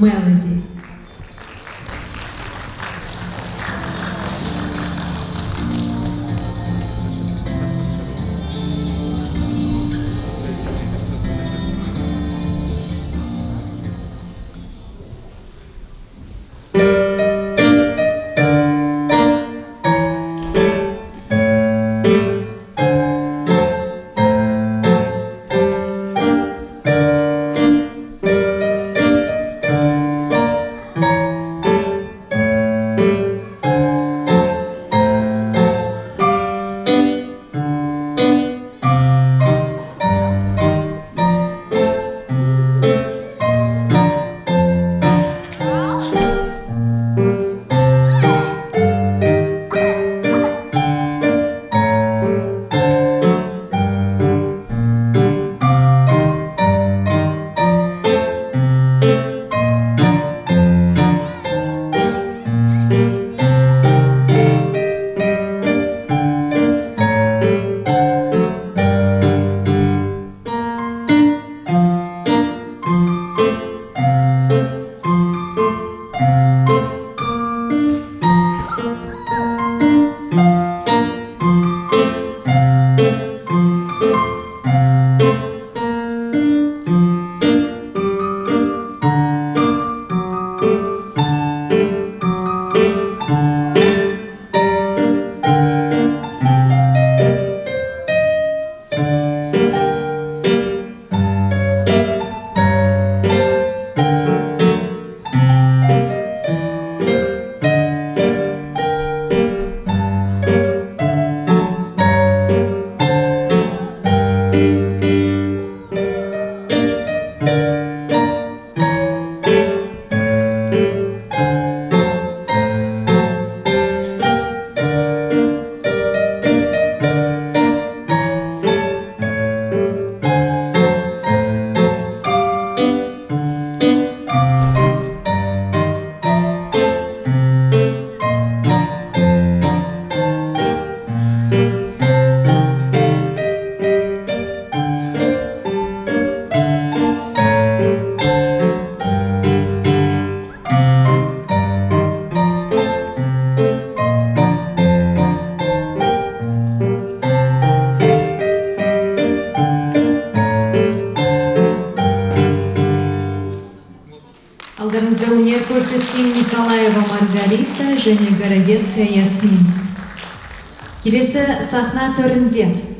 Мелоди. Алдарыңызда өнер көрсеткен николаева маргарита. Және городецкая ясмин келесі сахна төрінде.